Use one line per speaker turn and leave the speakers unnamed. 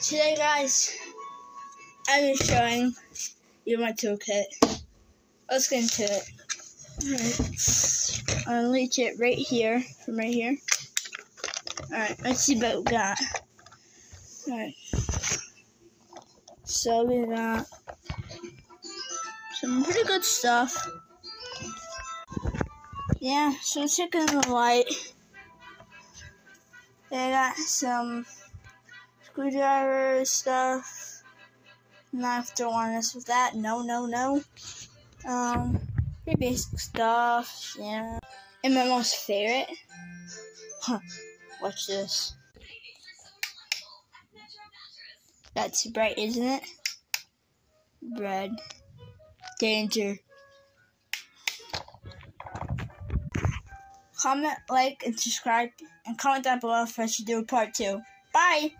Today, guys, I'm just showing you my toolkit. Let's get into it. Alright. I'll reach it right here, from right here. Alright, let's see what we got. Alright. So we got some pretty good stuff. Yeah, so chicken in the light. They got some screwdriver stuff. Not to warn us with that. No, no, no. Um, pretty basic stuff. Yeah. And my most favorite. Huh. Watch this. That's bright, isn't it? Bread. Danger. Comment, like, and subscribe, and comment down below if I should do a part two. Bye!